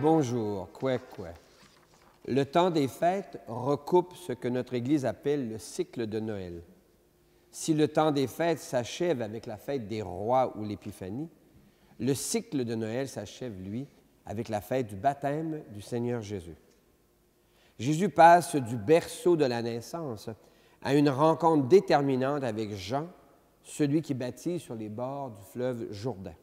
Bonjour, quoi quoi. Le temps des fêtes recoupe ce que notre Église appelle le cycle de Noël. Si le temps des fêtes s'achève avec la fête des rois ou l'Épiphanie, le cycle de Noël s'achève, lui, avec la fête du baptême du Seigneur Jésus. Jésus passe du berceau de la naissance à une rencontre déterminante avec Jean, celui qui baptise sur les bords du fleuve Jourdain.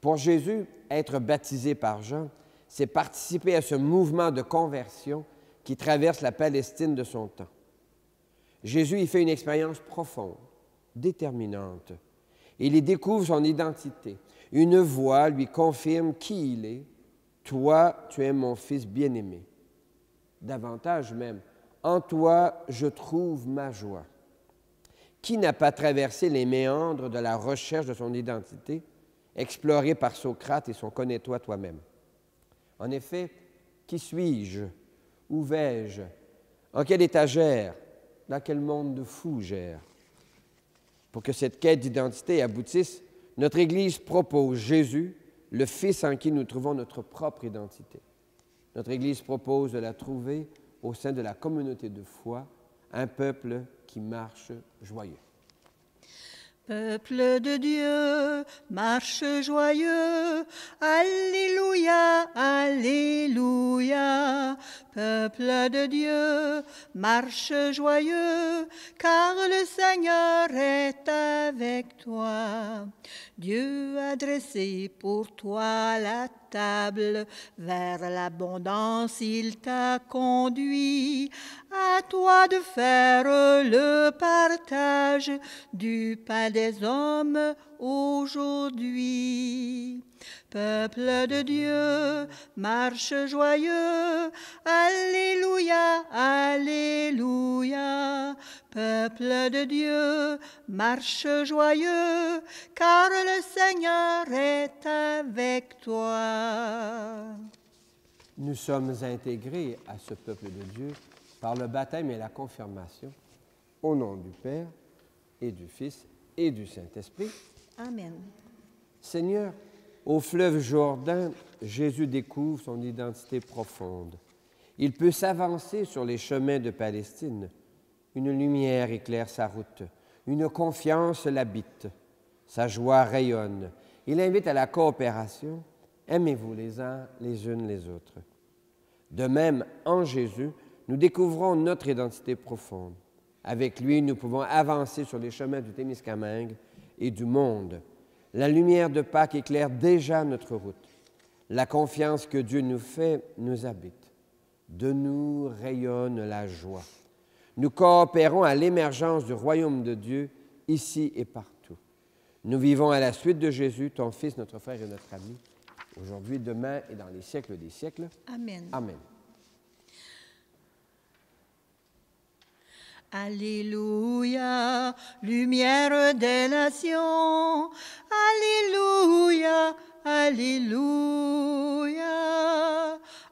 Pour Jésus, être baptisé par Jean, c'est participer à ce mouvement de conversion qui traverse la Palestine de son temps. Jésus y fait une expérience profonde, déterminante. Il y découvre son identité. Une voix lui confirme qui il est. Toi, tu es mon fils bien-aimé. Davantage même, en toi, je trouve ma joie. Qui n'a pas traversé les méandres de la recherche de son identité, explorée par Socrate et son Connais-toi toi-même? En effet, qui suis-je? Où vais-je? En quelle étagère? Dans quel monde de fous gère? Pour que cette quête d'identité aboutisse, notre Église propose Jésus, le Fils en qui nous trouvons notre propre identité. Notre Église propose de la trouver au sein de la communauté de foi, un peuple qui marche joyeux. Peuple de Dieu, marche joyeux, Alléluia, Alléluia. Peuple de Dieu, marche joyeux, car le Seigneur est avec toi. Dieu a dressé pour toi la vers l'abondance il t'a conduit. À toi de faire le partage du pain des hommes aujourd'hui. Peuple de Dieu, marche joyeux, Alléluia, Alléluia. Peuple de Dieu, marche joyeux, car le Seigneur est avec toi. Nous sommes intégrés à ce peuple de Dieu par le baptême et la confirmation, au nom du Père et du Fils et du Saint-Esprit. Amen. Seigneur, au fleuve Jourdain, Jésus découvre son identité profonde. Il peut s'avancer sur les chemins de Palestine. Une lumière éclaire sa route. Une confiance l'habite. Sa joie rayonne. Il invite à la coopération. Aimez-vous les uns les unes les autres. De même, en Jésus, nous découvrons notre identité profonde. Avec lui, nous pouvons avancer sur les chemins du Témiscamingue et du monde. La lumière de Pâques éclaire déjà notre route. La confiance que Dieu nous fait nous habite. De nous rayonne la joie. Nous coopérons à l'émergence du royaume de Dieu ici et partout. Nous vivons à la suite de Jésus, ton Fils, notre frère et notre ami, aujourd'hui, demain et dans les siècles des siècles. Amen. Amen. Alléluia, lumière des nations. Alléluia, Alléluia,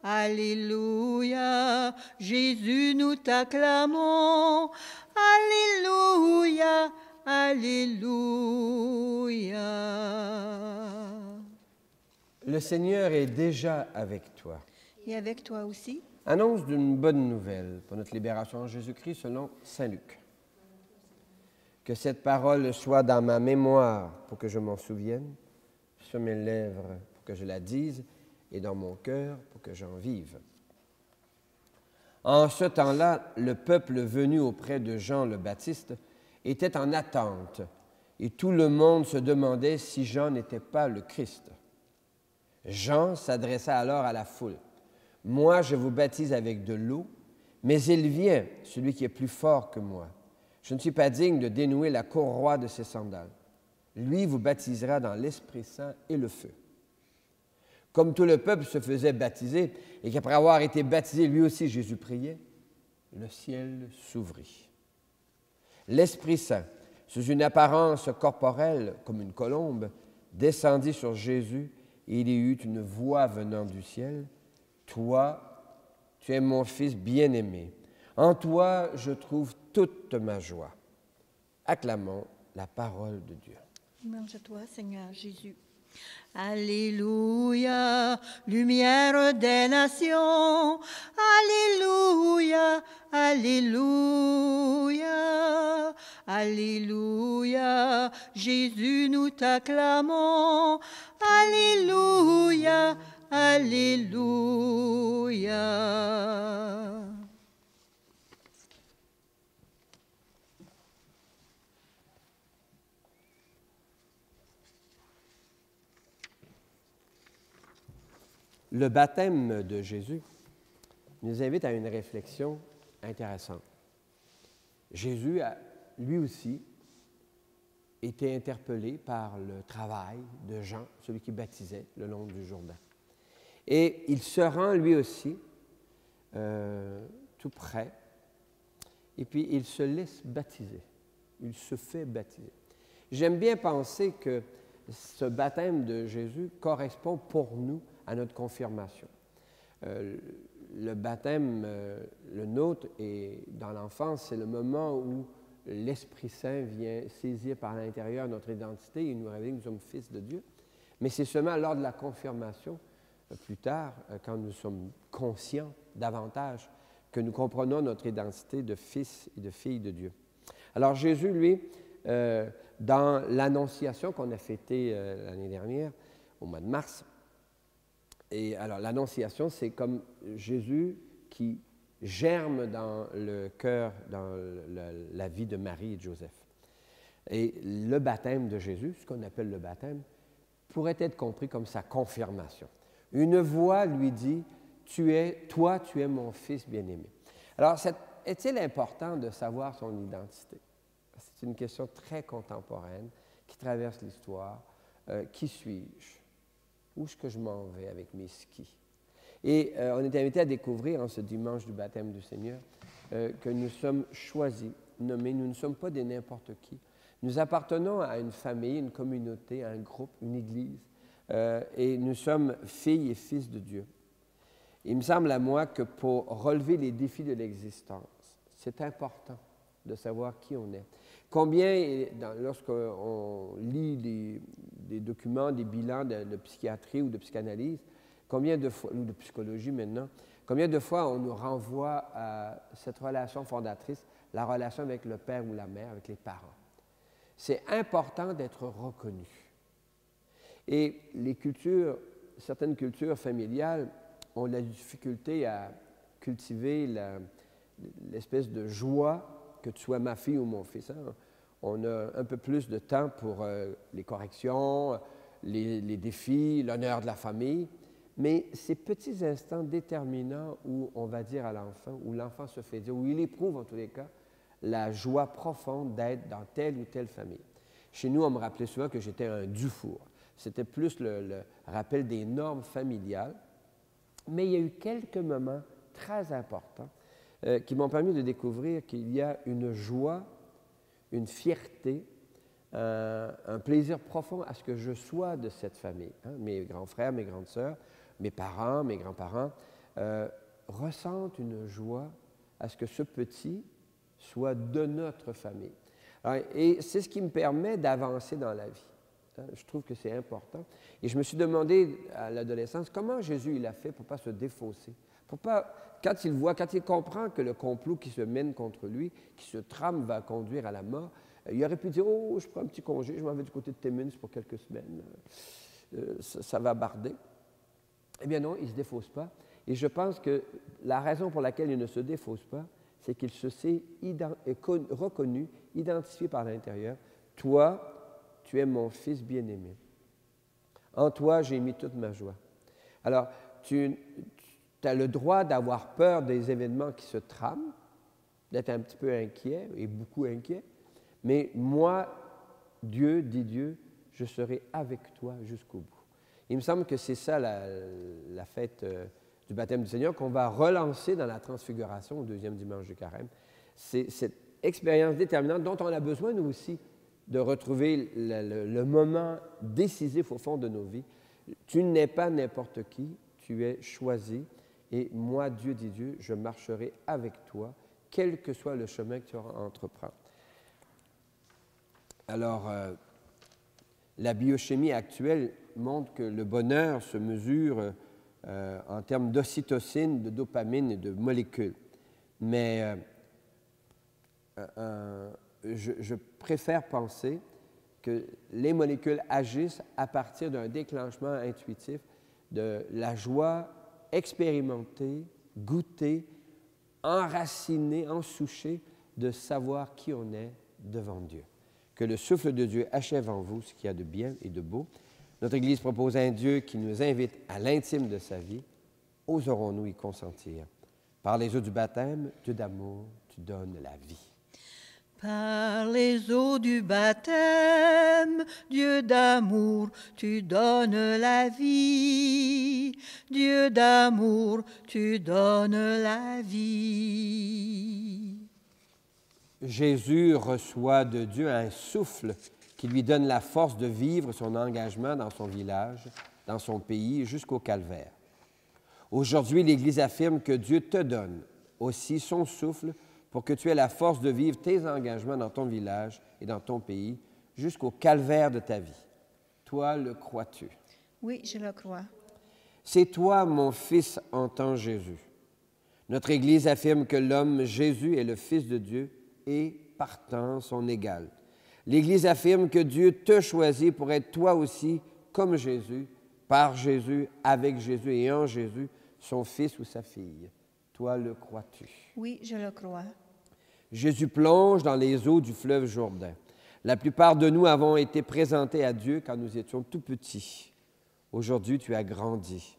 Alléluia. Jésus, nous t'acclamons. Alléluia, Alléluia. Le Seigneur est déjà avec toi. Et avec toi aussi. Annonce d'une bonne nouvelle pour notre libération en Jésus-Christ selon Saint Luc. Que cette parole soit dans ma mémoire pour que je m'en souvienne, sur mes lèvres pour que je la dise et dans mon cœur pour que j'en vive. En ce temps-là, le peuple venu auprès de Jean le Baptiste était en attente et tout le monde se demandait si Jean n'était pas le Christ. Jean s'adressa alors à la foule. Moi, je vous baptise avec de l'eau, mais il vient, celui qui est plus fort que moi. Je ne suis pas digne de dénouer la courroie de ses sandales. Lui vous baptisera dans l'Esprit Saint et le feu. Comme tout le peuple se faisait baptiser, et qu'après avoir été baptisé, lui aussi Jésus priait, le ciel s'ouvrit. L'Esprit Saint, sous une apparence corporelle comme une colombe, descendit sur Jésus et il y eut une voix venant du ciel. Toi, tu es mon Fils bien-aimé. En toi, je trouve toute ma joie. Acclamons la parole de Dieu. Merci à toi, Seigneur Jésus. Alléluia, lumière des nations. Alléluia, Alléluia, Alléluia. Jésus, nous t'acclamons. Alléluia, Alléluia. Le baptême de Jésus nous invite à une réflexion intéressante. Jésus a lui aussi été interpellé par le travail de Jean, celui qui baptisait le long du Jourdain. Et il se rend lui aussi euh, tout près, et puis il se laisse baptiser, il se fait baptiser. J'aime bien penser que ce baptême de Jésus correspond pour nous à notre confirmation. Euh, le baptême, euh, le nôtre, et dans l'enfance, c'est le moment où l'Esprit Saint vient saisir par l'intérieur notre identité et nous révèle que nous sommes fils de Dieu. Mais c'est seulement lors de la confirmation, plus tard, quand nous sommes conscients davantage, que nous comprenons notre identité de fils et de fille de Dieu. Alors Jésus, lui, dans l'Annonciation qu'on a fêtée l'année dernière, au mois de mars, et alors, l'annonciation, c'est comme Jésus qui germe dans le cœur, dans la vie de Marie et de Joseph. Et le baptême de Jésus, ce qu'on appelle le baptême, pourrait être compris comme sa confirmation. Une voix lui dit, tu es, toi, tu es mon fils bien-aimé. Alors, est-il important de savoir son identité? C'est une question très contemporaine qui traverse l'histoire. Euh, qui suis-je? où est-ce que je m'en vais avec mes skis? Et euh, on est invité à découvrir en ce dimanche du baptême du Seigneur euh, que nous sommes choisis, nommés, nous ne sommes pas des n'importe qui. Nous appartenons à une famille, une communauté, un groupe, une église, euh, et nous sommes filles et fils de Dieu. Il me semble à moi que pour relever les défis de l'existence, c'est important de savoir qui on est. Combien, lorsqu'on lit des, documents, des bilans de, psychiatrie ou de psychanalyse, combien de fois, ou de psychologie maintenant, combien de fois on nous renvoie à cette relation fondatrice, la relation avec le père ou la mère, avec les parents? C'est important d'être reconnu. Et les cultures, certaines cultures familiales ont la difficulté à cultiver l'espèce de joie que tu sois ma fille ou mon fils. Hein. On a un peu plus de temps pour euh, les corrections, les, défis, l'honneur de la famille. Mais ces petits instants déterminants où on va dire à l'enfant, où l'enfant se fait dire, où il éprouve en tous les cas la joie profonde d'être dans telle ou telle famille. Chez nous, on me rappelait souvent que j'étais un Dufour. C'était plus le, rappel des normes familiales. Mais il y a eu quelques moments très importants euh, qui m'ont permis de découvrir qu'il y a une joie, une fierté, un plaisir profond à ce que je sois de cette famille. Hein. Mes grands frères, mes grandes sœurs, mes parents, mes grands-parents euh, ressentent une joie à ce que ce petit soit de notre famille. et c'est ce qui me permet d'avancer dans la vie. Hein. Je trouve que c'est important. Et je me suis demandé à l'adolescence comment Jésus il a fait pour ne pas se défausser, pour pas quand il voit, quand il comprend que le complot qui se mène contre lui, qui se trame, va conduire à la mort, euh, il aurait pu dire Oh, je prends un petit congé, je m'en vais du côté de Timmins pour quelques semaines, euh, ça, va barder. Eh bien non, il ne se défausse pas. Et je pense que la raison pour laquelle il ne se défausse pas, c'est qu'il se sait reconnu, identifié par l'intérieur. Toi, tu es mon fils bien-aimé. En toi, j'ai mis toute ma joie. Alors, tu, as le droit d'avoir peur des événements qui se trament, d'être un petit peu inquiet et beaucoup inquiet, mais moi, Dieu, dit Dieu, je serai avec toi jusqu'au bout. Il me semble que c'est ça la, fête euh, du baptême du Seigneur qu'on va relancer dans la transfiguration au deuxième dimanche du carême. C'est cette expérience déterminante dont on a besoin, nous aussi, de retrouver le moment décisif au fond de nos vies. Tu n'es pas n'importe qui, tu es choisi et moi, Dieu dit Dieu, je marcherai avec toi, quel que soit le chemin que tu entreprends. Alors, euh, La biochimie actuelle montre que le bonheur se mesure euh, en termes d'ocytocine, de dopamine et de molécules. Mais euh, euh, je, préfère penser que les molécules agissent à partir d'un déclenchement intuitif de la joie expérimentée, goûtée, enracinée, ensouchée de savoir qui on est devant Dieu. Que le souffle de Dieu achève en vous ce qu'il y a de bien et de beau. Notre Église propose un Dieu qui nous invite à l'intime de sa vie. Oserons-nous y consentir? Par les eaux du baptême, Dieu d'amour, tu donnes la vie. Par les eaux du baptême, Dieu d'amour, tu donnes la vie. Dieu d'amour, tu donnes la vie. Jésus reçoit de Dieu un souffle qui lui donne la force de vivre son engagement dans son village, dans son pays, jusqu'au calvaire. Aujourd'hui, l'Église affirme que Dieu te donne aussi son souffle pour que tu aies la force de vivre tes engagements dans ton village et dans ton pays jusqu'au calvaire de ta vie. Toi, le crois-tu? Oui, je le crois. C'est toi, mon fils, entend Jésus. Notre Église affirme que l'homme Jésus est le Fils de Dieu et, partant, son égal. L'Église affirme que Dieu te choisit pour être toi aussi comme Jésus, par Jésus, avec Jésus et en Jésus, son Fils ou sa fille. Toi, le crois-tu? Oui, je le crois. Jésus plonge dans les eaux du fleuve Jourdain. La plupart de nous avons été présentés à Dieu quand nous étions tout petits. Aujourd'hui, tu as grandi.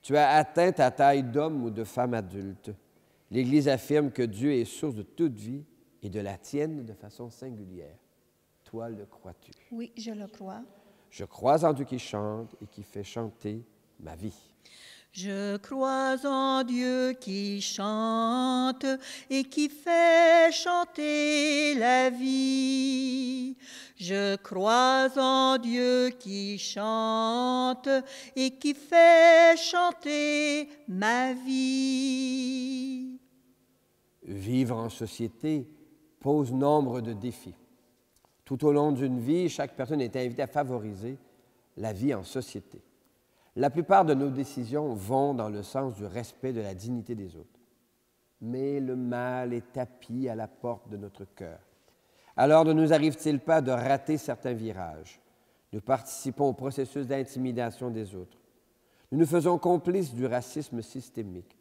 Tu as atteint ta taille d'homme ou de femme adulte. L'Église affirme que Dieu est source de toute vie et de la tienne de façon singulière. Toi, le crois-tu? Oui, je le crois. Je crois en Dieu qui chante et qui fait chanter ma vie. Je crois en Dieu qui chante et qui fait chanter la vie. Je crois en Dieu qui chante et qui fait chanter ma vie. Vivre en société pose nombre de défis. Tout au long d'une vie, chaque personne est invitée à favoriser la vie en société. La plupart de nos décisions vont dans le sens du respect de la dignité des autres. Mais le mal est tapis à la porte de notre cœur. Alors ne nous arrive-t-il pas de rater certains virages? Nous participons au processus d'intimidation des autres. Nous nous faisons complices du racisme systémique.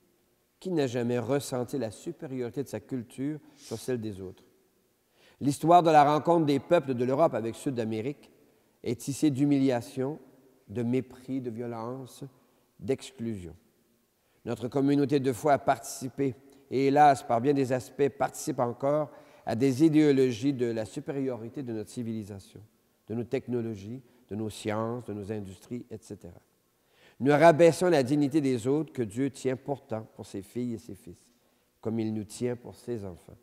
Qui n'a jamais ressenti la supériorité de sa culture sur celle des autres? L'histoire de la rencontre des peuples de l'Europe avec ceux d'Amérique est tissée d'humiliation, de mépris, de violence, d'exclusion. Notre communauté de foi a participé, et hélas, par bien des aspects, participe encore à des idéologies de la supériorité de notre civilisation, de nos technologies, de nos sciences, de nos industries, etc. Nous rabaissons la dignité des autres que Dieu tient pourtant pour ses filles et ses fils, comme il nous tient pour ses enfants.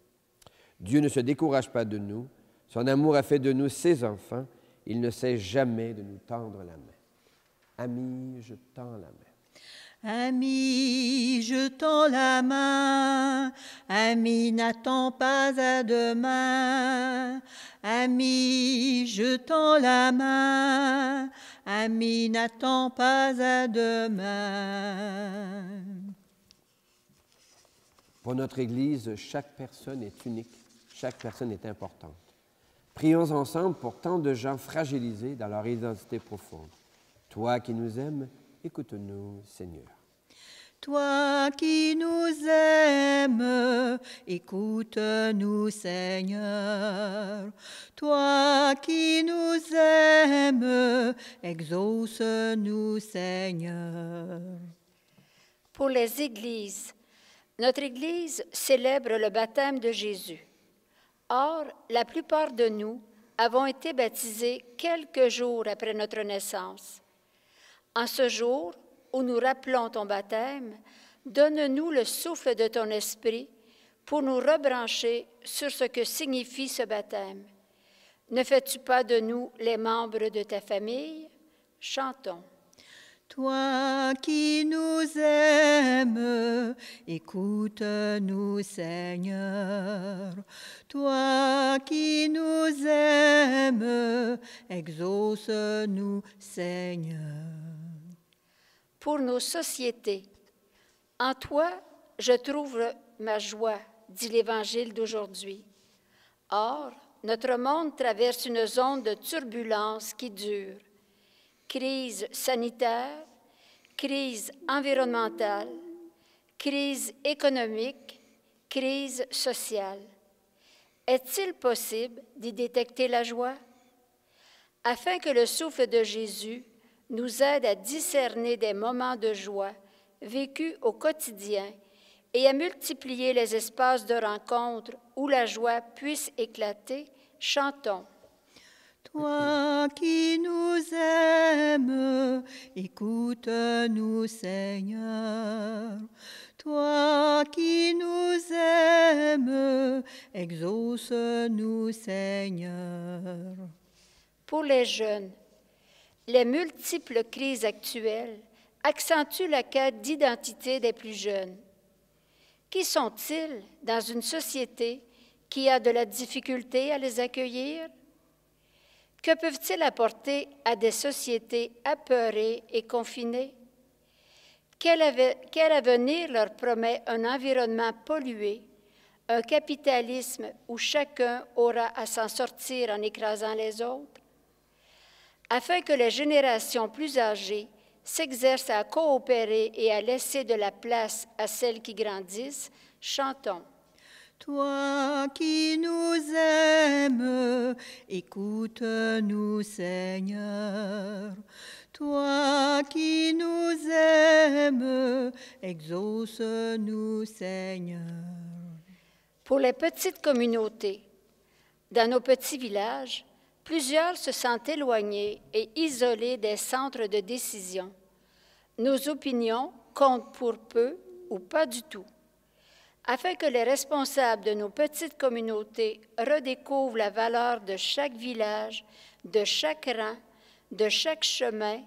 Dieu ne se décourage pas de nous. Son amour a fait de nous ses enfants. Il ne cesse jamais de nous tendre la main. Ami, je tends la main. Ami, je tends la main. Ami, n'attends pas à demain. Ami, je tends la main. Ami, n'attends pas à demain. Pour notre Église, chaque personne est unique, chaque personne est importante. Prions ensemble pour tant de gens fragilisés dans leur identité profonde. Toi qui nous aimes, écoute-nous, Seigneur. Toi qui nous aimes, écoute-nous Seigneur. Toi qui nous aimes, exauce-nous Seigneur. Pour les églises, notre Église célèbre le baptême de Jésus. Or, la plupart de nous avons été baptisés quelques jours après notre naissance. En ce jour où nous rappelons ton baptême, donne-nous le souffle de ton esprit pour nous rebrancher sur ce que signifie ce baptême. Ne fais-tu pas de nous les membres de ta famille? Chantons. Toi qui nous aimes, écoute-nous Seigneur. Toi qui nous aimes, exauce-nous Seigneur. Pour nos sociétés, en toi, je trouve ma joie, dit l'Évangile d'aujourd'hui. Or, notre monde traverse une zone de turbulence qui dure. Crise sanitaire, crise environnementale, crise économique, crise sociale. Est-il possible d'y détecter la joie? Afin que le souffle de Jésus nous aide à discerner des moments de joie vécus au quotidien et à multiplier les espaces de rencontre où la joie puisse éclater, chantons. Toi qui nous aimes, écoute-nous Seigneur. Toi qui nous aimes, exauce-nous Seigneur. Pour les jeunes, les multiples crises actuelles accentuent la quête d'identité des plus jeunes. Qui sont-ils dans une société qui a de la difficulté à les accueillir? Que peuvent-ils apporter à des sociétés apeurées et confinées? Quel, quel, avenir leur promet un environnement pollué, un capitalisme où chacun aura à s'en sortir en écrasant les autres? Afin que les générations plus âgées s'exercent à coopérer et à laisser de la place à celles qui grandissent, chantons. Toi qui nous aimes, écoute-nous Seigneur. Toi qui nous aimes, exauce-nous Seigneur. Pour les petites communautés, dans nos petits villages, plusieurs se sentent éloignés et isolés des centres de décision. Nos opinions comptent pour peu ou pas du tout afin que les responsables de nos petites communautés redécouvrent la valeur de chaque village, de chaque rang, de chaque chemin,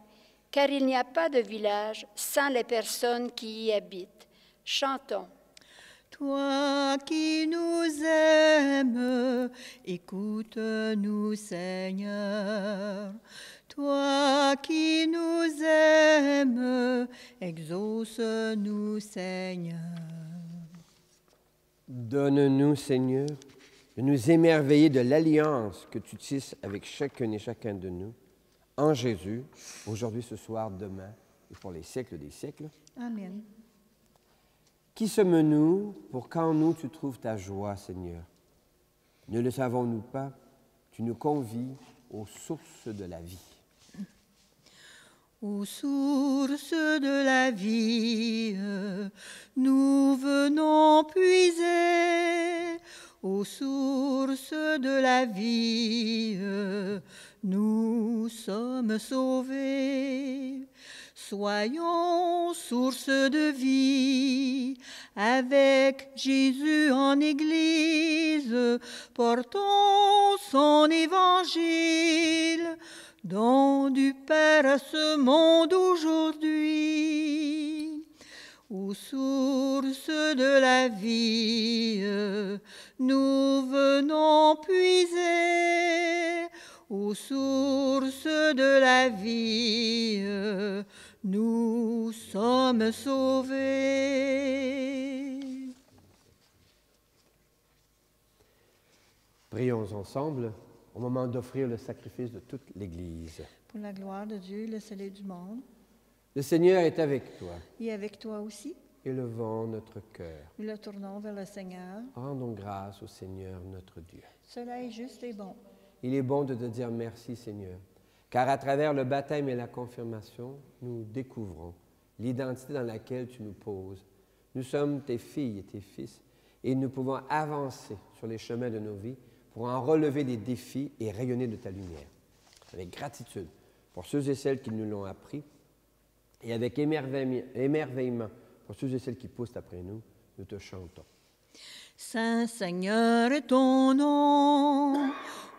car il n'y a pas de village sans les personnes qui y habitent. Chantons. Toi qui nous aimes, écoute-nous Seigneur. Toi qui nous aimes, exauce-nous Seigneur. Donne-nous, Seigneur, de nous émerveiller de l'alliance que tu tisses avec chacun et chacun de nous, en Jésus, aujourd'hui, ce soir, demain et pour les siècles des siècles. Amen. Qui sommes-nous pour qu'en nous tu trouves ta joie, Seigneur? Ne le savons-nous pas? Tu nous convies aux sources de la vie. Aux sources de la vie, nous venons puiser. Aux sources de la vie, nous sommes sauvés. Soyons source de vie avec Jésus en Église, portons son évangile don du Père à ce monde aujourd'hui. Aux sources de la vie, nous venons puiser. Aux sources de la vie, nous sommes sauvés. Prions ensemble au moment d'offrir le sacrifice de toute l'Église. Pour la gloire de Dieu, le salut du monde. Le Seigneur est avec toi. Et avec toi aussi. Élevons notre cœur. Nous le tournons vers le Seigneur. Rendons grâce au Seigneur notre Dieu. Cela est juste et bon. Il est bon de te dire merci, Seigneur, car à travers le baptême et la confirmation, nous découvrons l'identité dans laquelle tu nous poses. Nous sommes tes filles et tes fils, et nous pouvons avancer sur les chemins de nos vies pour en relever les défis et rayonner de ta lumière. Avec gratitude pour ceux et celles qui nous l'ont appris et avec émerveillement pour ceux et celles qui poussent après nous, nous te chantons. Saint Seigneur est ton nom,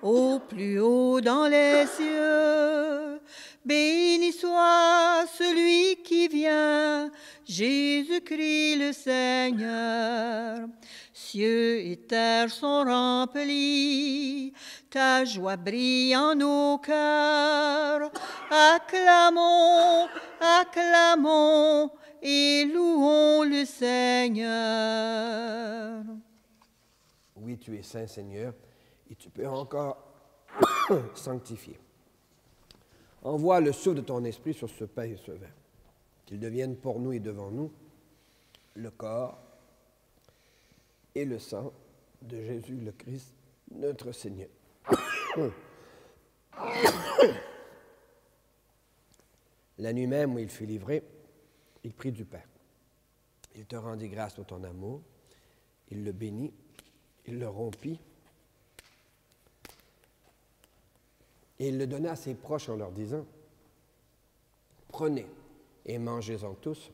au plus haut dans les cieux. Béni soit celui qui vient, Jésus-Christ le Seigneur. Cieux et terre sont remplis, ta joie brille en nos cœurs. Acclamons, acclamons et louons le Seigneur. Tu es saint, Seigneur, et tu peux encore sanctifier. Envoie le souffle de ton esprit sur ce pain et ce vin, qu'ils deviennent pour nous et devant nous le corps et le sang de Jésus le Christ, notre Seigneur. La nuit même où il fut livré, il prit du pain. Il te rendit grâce pour ton amour. Il le bénit, il le rompit et il le donna à ses proches en leur disant, Prenez et mangez-en tous,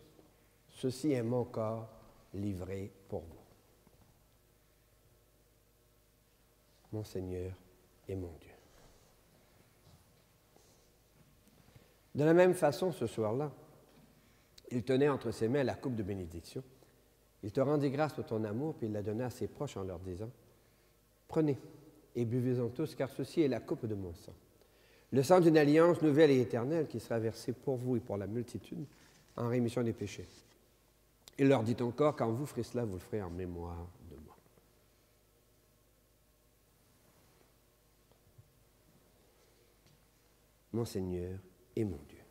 ceci est mon corps livré pour vous. Mon Seigneur et mon Dieu. De la même façon, ce soir-là, il tenait entre ses mains la coupe de bénédiction. Il te rendit grâce pour ton amour, puis il la donna à ses proches en leur disant, Prenez et buvez-en tous, car ceci est la coupe de mon sang. Le sang d'une alliance nouvelle et éternelle qui sera versé pour vous et pour la multitude en rémission des péchés. Il leur dit encore, quand vous ferez cela, vous le ferez en mémoire de moi. Mon Seigneur et mon Dieu.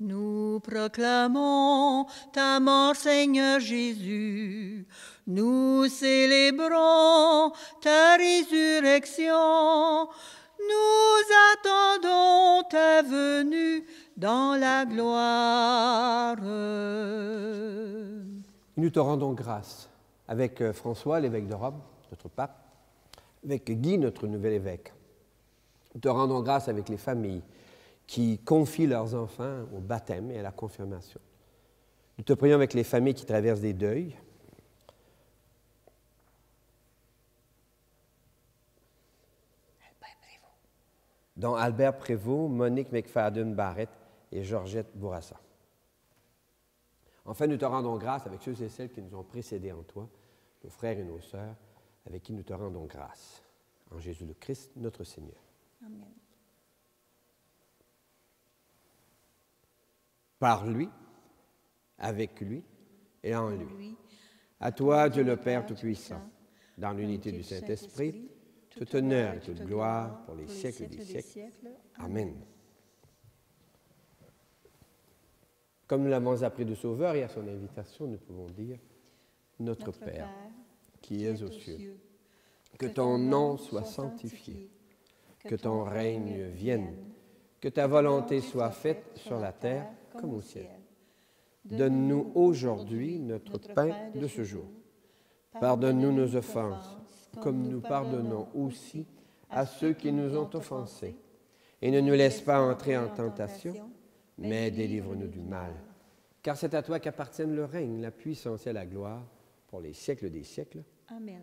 Nous proclamons ta mort, Seigneur Jésus. Nous célébrons ta résurrection. Nous attendons ta venue dans la gloire. Nous te rendons grâce avec euh, François, l'évêque de Rome, notre pape, avec Guy, notre nouvel évêque. Nous te rendons grâce avec les familles qui confient leurs enfants au baptême et à la confirmation. Nous te prions avec les familles qui traversent des deuils. dont Albert Prévost, Monique McFadden Barrett et Georgette Bourassa. Enfin, nous te rendons grâce avec ceux et celles qui nous ont précédés en toi, nos frères et nos sœurs, avec qui nous te rendons grâce. En Jésus le Christ, notre Seigneur. Amen. Par lui, avec lui et en lui. À toi, Dieu le Père Tout-Puissant, dans l'unité du Saint-Esprit, tout honneur et toute gloire pour les siècles des siècles. Amen. Comme nous l'avons appris du Sauveur et à son invitation, nous pouvons dire Notre, Père, qui es aux cieux, que ton nom soit sanctifié, que ton règne vienne, que ta volonté soit faite sur la terre comme au ciel. Donne-nous aujourd'hui notre pain de ce jour. Pardonne-nous nos offenses, comme nous pardonnons aussi à ceux qui nous ont offensés. Et ne nous laisse pas entrer en tentation, mais délivre-nous du mal. Car c'est à toi qu'appartiennent le règne, la puissance et la gloire pour les siècles des siècles. Amen.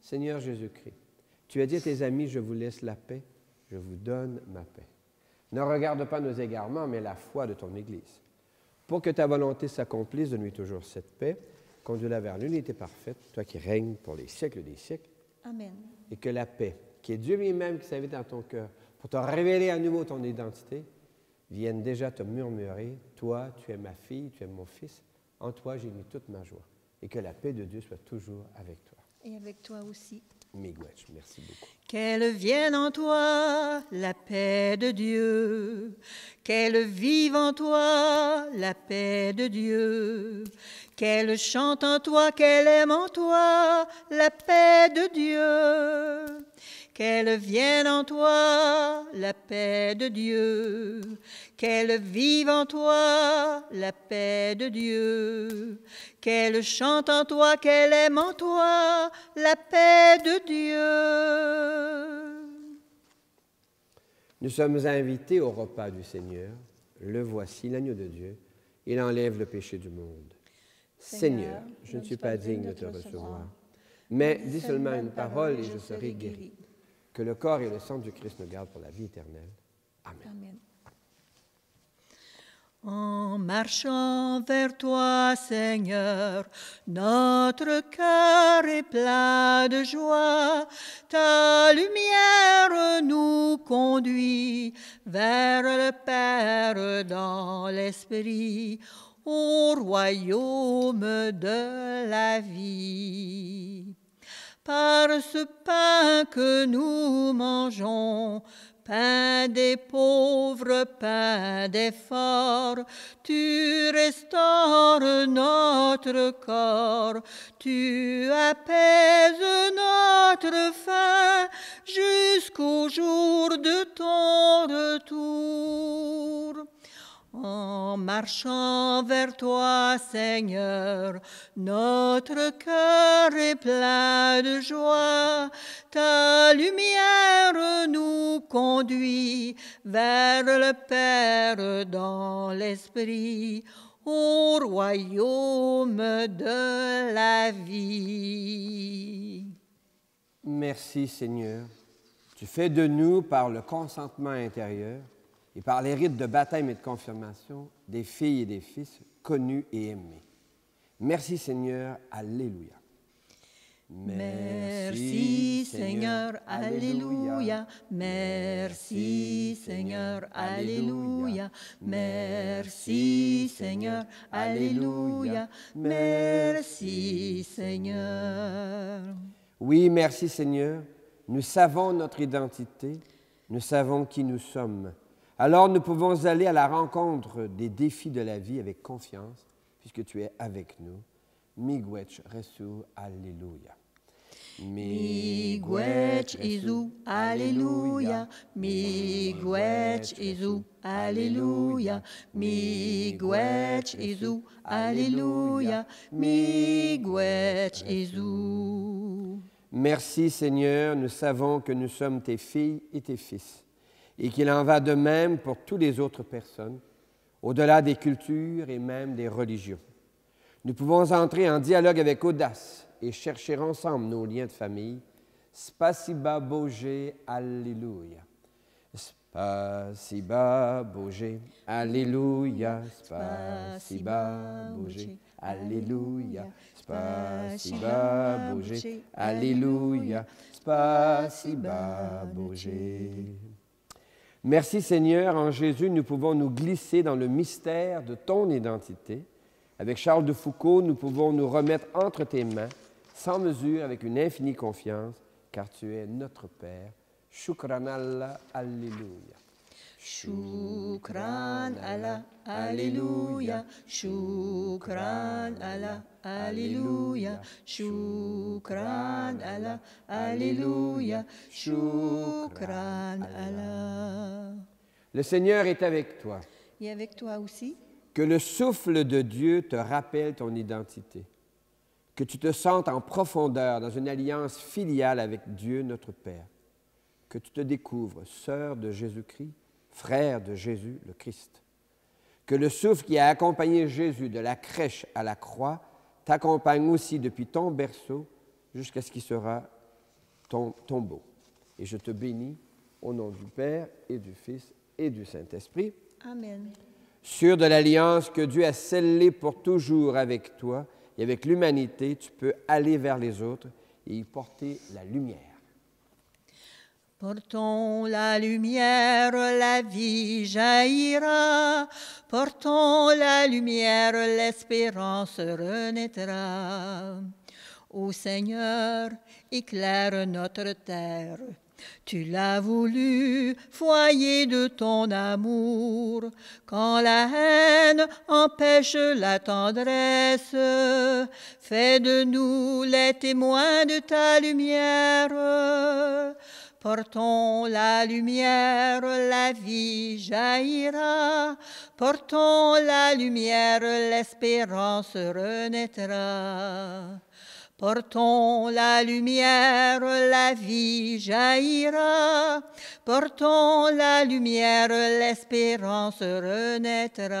Seigneur Jésus-Christ, tu as dit à tes amis, je vous laisse la paix, je vous donne ma paix. Ne regarde pas nos égarements, mais la foi de ton Église. Pour que ta volonté s'accomplisse, donne-lui toujours cette paix, conduis-la vers l'unité parfaite, toi qui règnes pour les siècles des siècles, Amen. et que la paix, qui est Dieu lui-même qui s'invite dans ton cœur pour te révéler à nouveau ton identité, vienne déjà te murmurer, toi, tu es ma fille, tu es mon fils, en toi j'ai mis toute ma joie, et que la paix de Dieu soit toujours avec toi. Et avec toi aussi. Qu'elle vienne en toi la paix de Dieu, qu'elle vive en toi la paix de Dieu, qu'elle chante en toi, qu'elle aime en toi la paix de Dieu, qu'elle vienne en toi la paix de Dieu, qu'elle vive en toi la paix de Dieu, qu'elle chante en toi, qu'elle aime en toi la paix de Dieu. Nous sommes invités au repas du Seigneur. Le voici, l'agneau de Dieu. Il enlève le péché du monde. Seigneur, je ne suis pas digne de te recevoir, mais dis seulement une parole et je serai guéri. Que le corps et le sang du Christ nous gardent pour la vie éternelle. Amen. En marchant vers toi, Seigneur, notre cœur est plein de joie. Ta lumière nous conduit vers le Père dans l'Esprit, au royaume de la vie. Par ce pain que nous mangeons, Pain des pauvres, pain des forts, tu restaures notre corps, tu apaises notre faim jusqu'au jour de ton retour. En marchant vers toi, Seigneur, notre cœur est plein de joie. Ta lumière nous conduit vers le Père dans l'Esprit, au royaume de la vie. Merci Seigneur. Tu fais de nous, par le consentement intérieur, et par les rites de baptême et de confirmation, des filles et des fils connus et aimés. Merci Seigneur, Alléluia. Merci Seigneur, Alléluia. Merci Seigneur, Alléluia. Merci Seigneur, Alléluia. Merci Seigneur. Oui, merci Seigneur. Nous savons notre identité, nous savons qui nous sommes. Alors nous pouvons aller à la rencontre des défis de la vie avec confiance, puisque tu es avec nous. Migwech Resu, Alléluia. Migwech Izu, Alléluia. Migwech Izu, Alléluia. Migwech Izu, Alléluia. Migwech Izu. Merci Seigneur, nous savons que nous sommes tes filles et tes fils, et qu'il en va de même pour toutes les autres personnes, au-delà des cultures et même des religions. Nous pouvons entrer en dialogue avec audace et chercher ensemble nos liens de famille. Spasiba Boge, Alléluia. Spasiba Boge, Alléluia. Spasiba Boge, Alléluia. Spasiba Boge, Alléluia. Spasiba Boge. Merci Seigneur, en Jésus, nous pouvons nous glisser dans le mystère de ton identité. Avec Charles de Foucault, nous pouvons nous remettre entre tes mains, sans mesure, avec une infinie confiance, car tu es notre Père. Shukran Allah, Alléluia. Shukran Allah, Alléluia. Shukran Allah, Alléluia. Shukran Allah, Alléluia. Shukran Allah. Le Seigneur est avec toi. Et avec toi aussi? Que le souffle de Dieu te rappelle ton identité. Que tu te sentes en profondeur dans une alliance filiale avec Dieu, notre Père. Que tu te découvres sœur de Jésus-Christ, frère de Jésus le Christ. Que le souffle qui a accompagné Jésus de la crèche à la croix t'accompagne aussi depuis ton berceau jusqu'à ce qu'il sera ton tombeau. Et je te bénis au nom du Père et du Fils et du Saint-Esprit. Amen. Sûr de l'alliance que Dieu a scellée pour toujours avec toi et avec l'humanité, tu peux aller vers les autres et y porter la lumière. Portons la lumière, la vie jaillira. Portons la lumière, l'espérance renaîtra. Ô Seigneur, éclaire notre terre. Tu l'as voulu, foyer de ton amour, quand la haine empêche la tendresse. Fais de nous les témoins de ta lumière. Portons la lumière, la vie jaillira. Portons la lumière, l'espérance renaîtra. Portons la lumière, la vie jaillira. Portons la lumière, l'espérance renaîtra.